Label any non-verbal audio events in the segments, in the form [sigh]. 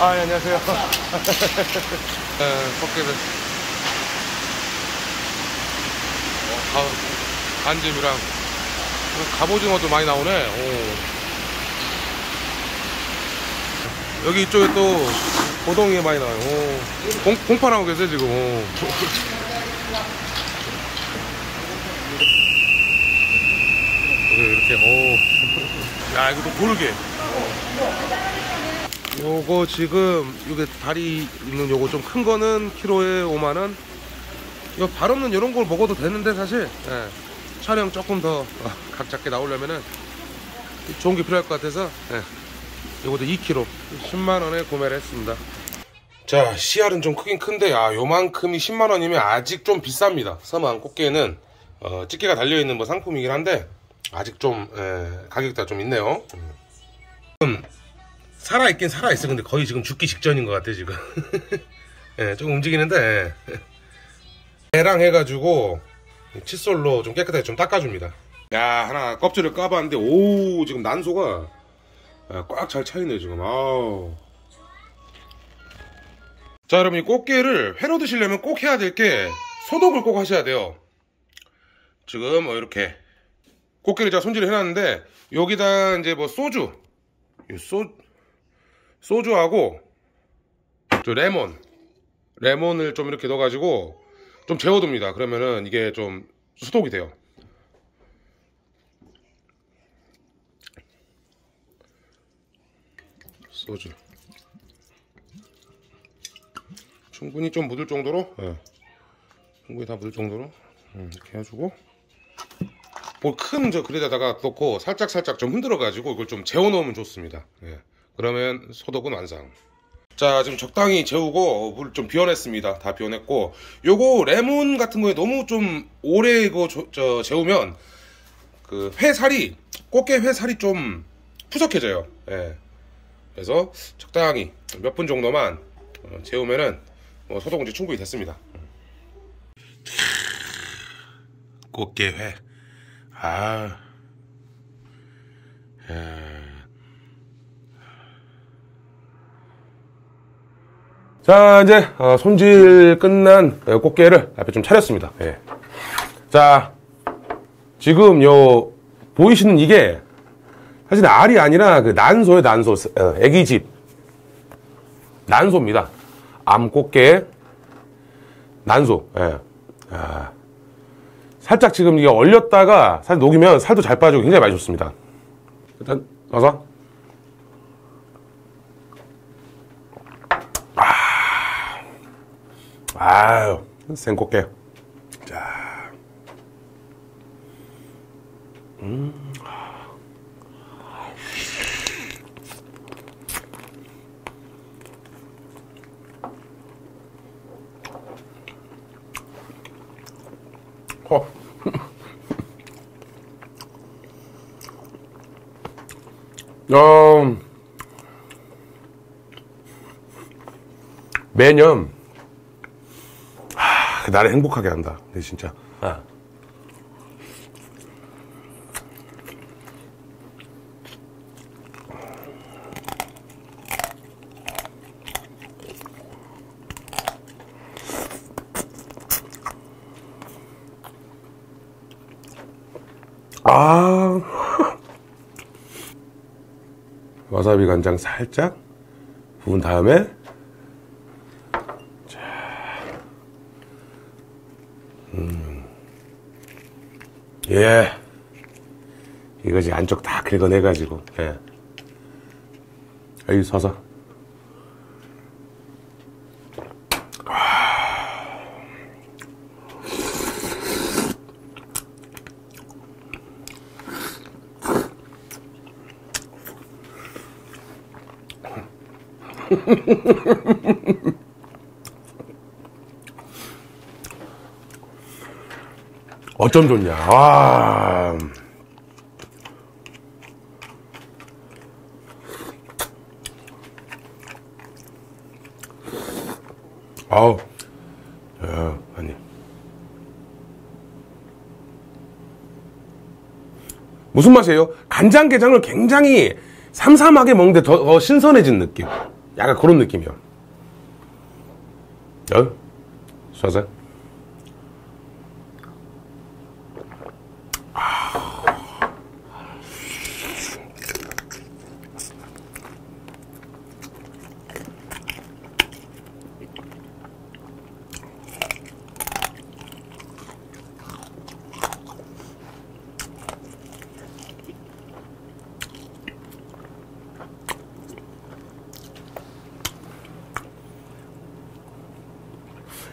아, 예, 안녕하세요. [laughs] 네. 어, 가, 안짐이랑 갑오징어도 많이 나오네. 오. 여기 이쪽에 또 고동이 많이 나와요. 오. 공, 공판하고 계세요, 지금. 오. [laughs] 이렇게, 오. [laughs] 야, 이거 또 고르게. 요거 지금 요게 다리 있는 요거 좀 큰 거는 키로에 5만 원. 이거 발 없는 이런 걸 먹어도 되는데 사실 예. 촬영 조금 더 각 잡게 나오려면은 좋은 게 필요할 것 같아서 예. 요것도 2kg 10만 원에 구매를 했습니다. 자 씨알은 좀 크긴 큰데 아 요만큼이 10만 원이면 아직 좀 비쌉니다. 서만 꽃게는 어, 집게가 달려 있는 뭐 상품이긴 한데 아직 좀 예, 가격대가 좀 있네요. 음. 살아있긴 살아있어. 근데 거의 지금 죽기 직전인 것 같아, 지금. [laughs] 예, 조금 움직이는데, 예. 배랑 해가지고, 칫솔로 좀 깨끗하게 좀 닦아줍니다. 야, 하나 껍질을 까봤는데, 오, 지금 난소가 꽉 잘 차있네요, 지금. 아우. 자, 여러분, 이 꽃게를 회로 드시려면 꼭 해야 될 게, 소독을 꼭 하셔야 돼요. 지금, 뭐, 이렇게. 꽃게를 제가 손질을 해놨는데, 여기다 이제 뭐, 소주. 이 소, 소주하고 저 레몬 레몬을 좀 이렇게 넣어가지고 좀 재워둡니다. 그러면은 이게 좀 수독이 돼요. 소주. 충분히 좀 묻을 정도로? 네. 충분히 다 묻을 정도로? 음, 이렇게 해주고. 뭐 큰 저 그릇에다가 넣고 살짝 살짝 좀 흔들어 가지고 이걸 좀 재워 놓으면 좋습니다. 네. 그러면 소독은 완성. 자 지금 적당히 재우고 물 좀 비워냈습니다. 다 비워냈고 요거 레몬 같은 거에 너무 좀 오래 이거 저, 저 재우면 그 회살이 꽃게 회살이 좀 푸석해져요. 예. 그래서 적당히 몇 분 정도만 어, 재우면은 뭐 소독은 이제 충분히 됐습니다. 꽃게 회 아. 예. 자 이제 어, 손질 끝난 어, 꽃게를 앞에 좀 차렸습니다. 예. 자 지금 요 보이시는 이게 사실 알이 아니라 그 난소의 난소. 어, 애기집. 난소입니다. 암꽃게 난소. 예. 아, 살짝 지금 이게 얼렸다가 살 녹이면 살도 잘 빠지고 굉장히 맛이 좋습니다. 일단 넣어서 아유, 생꽃게. 자. 음. 어. 어, [laughs] 매년 나를 행복하게 한다. 근 진짜. 아. 아. [laughs] 와사비 간장 살짝 부은 다음에 예. 이거지 안쪽 다 긁어내가지고 예. 여기 서서 [laughs] 어쩜 좋냐. 와. 아우. 야, 아니. 무슨 맛이에요? 간장게장을 굉장히 삼삼하게 먹는데 더, 더 신선해진 느낌. 약간 그런 느낌이야. 어? 쏴서?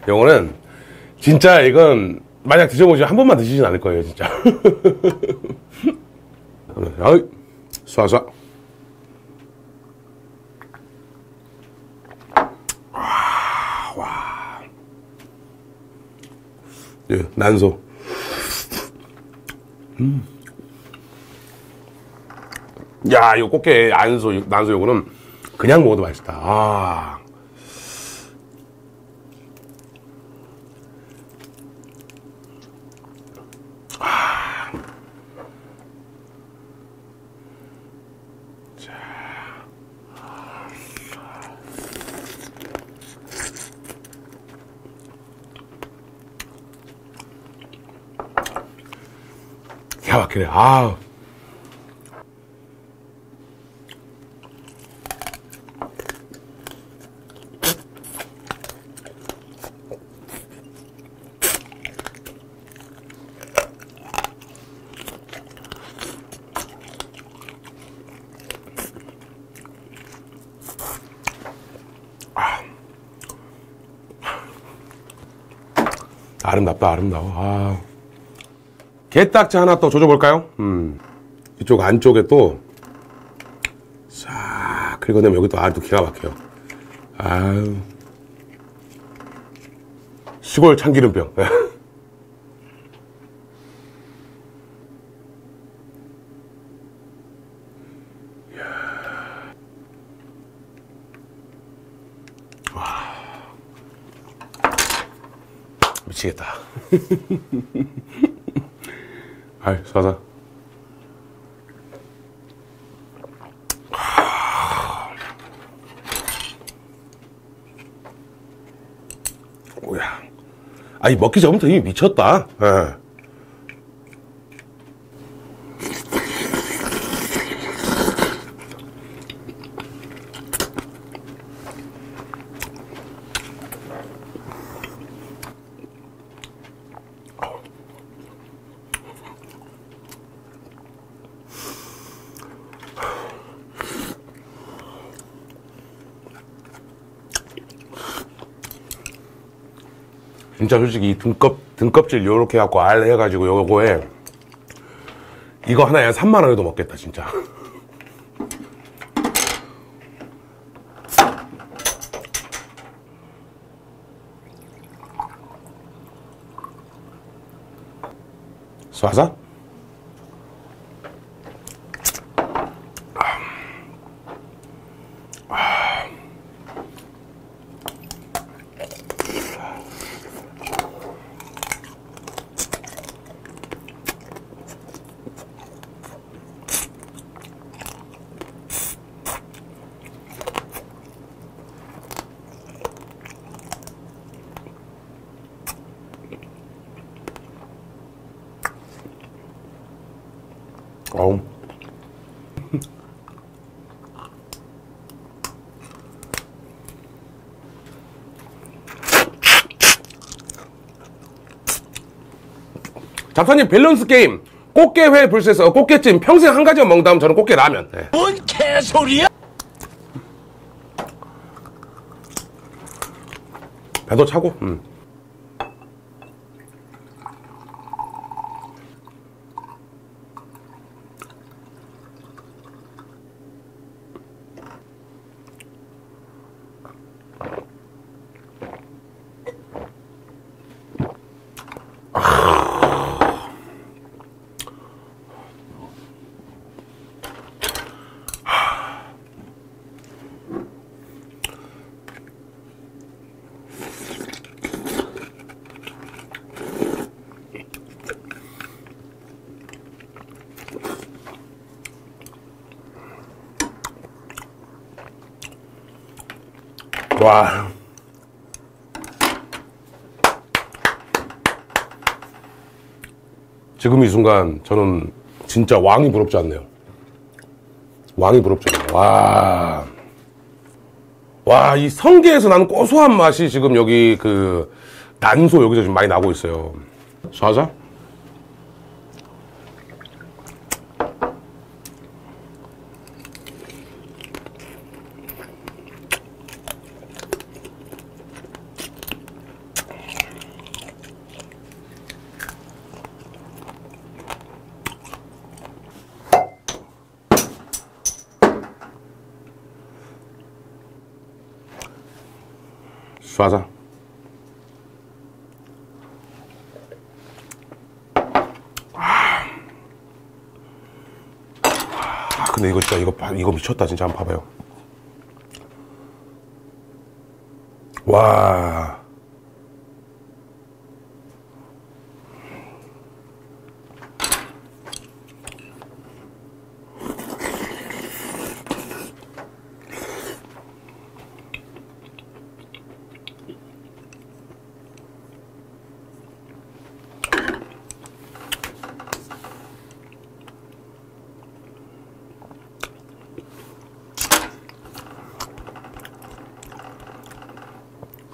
요거는 진짜 이건 만약 드셔보시면 한 번만 드시진 않을 거예요 진짜 [laughs] 아이 쏴쏴 와, 와. 예, 난소 음. 야, 이거 꽃게 안소, 난소 요거는 그냥 먹어도 맛있다. 아. 막히네. 아 아름답다, 아름다워. 아. 게딱지 하나 또 조져볼까요? 음. 이쪽 안쪽에 또, 싹, 긁어내면 여기 또 아주 기가 막혀요. 아유. 시골 참기름병. [laughs] 미치겠다. [laughs] 아이, 사사. 오야. 아니, 먹기 전부터 이미 미쳤다. 예. 진짜 솔직히 이 등껍, 등껍질 요렇게 해갖고 알 해가지고 요거에 이거 하나에 한 3만원에도 먹겠다, 진짜. [laughs] 쏴서? 어우. 작사님 밸런스 게임 꽃게회 vs 꽃게찜 평생 한 가지만 먹는다면 저는 꽃게 라면 네. 뭔 개소리야? 배도 차고 음. 와. 지금 이 순간 저는 진짜 왕이 부럽지 않네요. 왕이 부럽지 않네요. 와. 와, 이 성게에서 나는 고소한 맛이 지금 여기 그 단소 여기서 지금 많이 나고 있어요. 쏴자? 쏴자. 아, 근데 이거 진짜 이거 봐- 이거 미쳤다 진짜 한번 봐봐요. 와.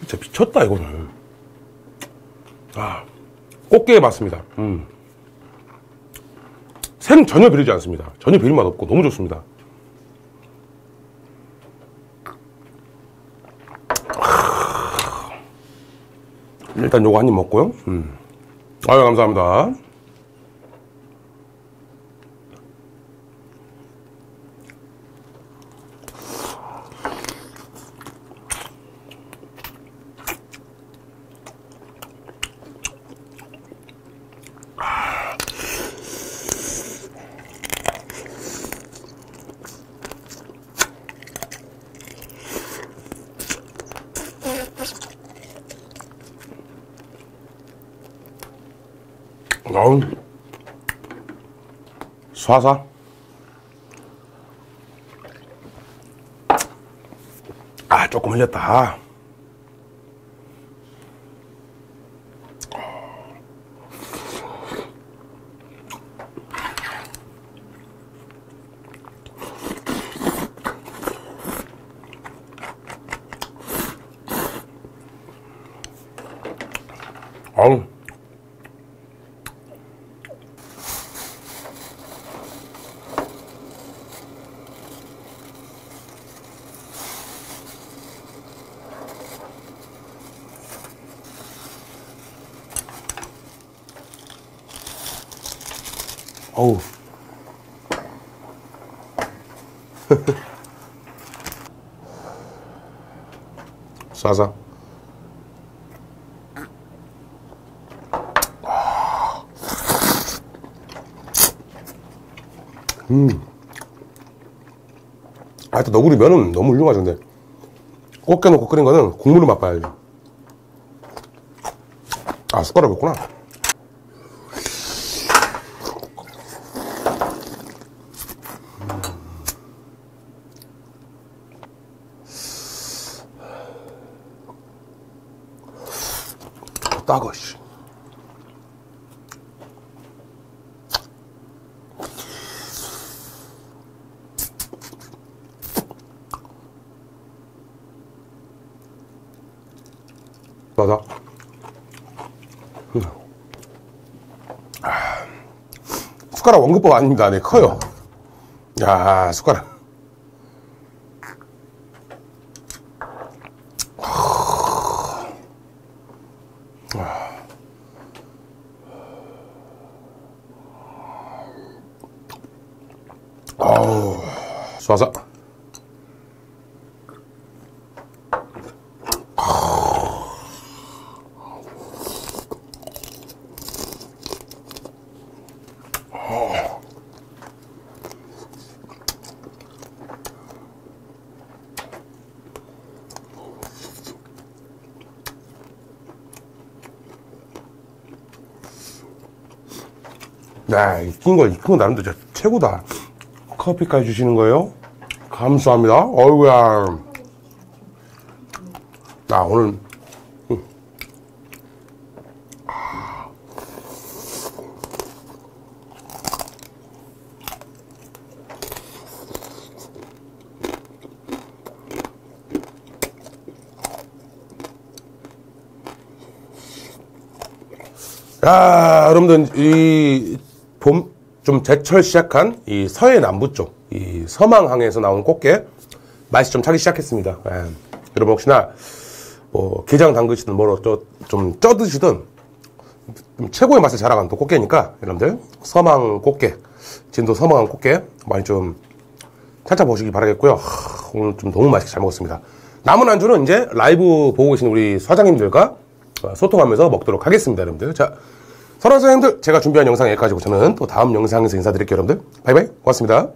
진짜 미쳤다 이거는. 아, 꽃게에 맞습니다. 음. 생 전혀 비리지 않습니다. 전혀 비린 맛 없고 너무 좋습니다. 아. 일단 요거 한 입 먹고요. 음. 아유 감사합니다. 어우. 쏴사. 아, 조금 흘렸다. 어우. 어우. [laughs] 싸사. 음. 아, 또 너구리 면은 너무 훌륭하죠, 근데. 꽃게 넣고 끓인 거는 국물을 맛봐야죠. 아, 숟가락 없구나. 따거 씨. 맞아. 숟가락 원근법 아닙니다. 네, 커요. 야, 숟가락. 쏴서. 네, 익힌 거, 익힌 거 나름대로 최고다. 커피까지 주시는 거예요? 감사합니다. 어이구야. 아, 오늘. 음. 야, 여러분들, 이, 봄, 좀 제철 시작한 이 서해 남부 쪽, 이 서망항에서 나온 꽃게, 맛이 좀 차기 시작했습니다. 예. 여러분 혹시나, 뭐, 게장 담그시든 뭐로 또, 좀 쪄드시든, 좀 최고의 맛을 자랑하는 또 꽃게니까, 여러분들, 서망 꽃게, 진도 서망 꽃게, 많이 좀 찾아보시기 바라겠고요. 하, 오늘 좀 너무 맛있게 잘 먹었습니다. 남은 안주는 이제 라이브 보고 계신 우리 사장님들과 어, 소통하면서 먹도록 하겠습니다, 여러분들. 자, 선한 사장님들, 제가 준비한 영상 여기까지고 저는 또 다음 영상에서 인사드릴게요, 여러분들. 바이바이, 고맙습니다.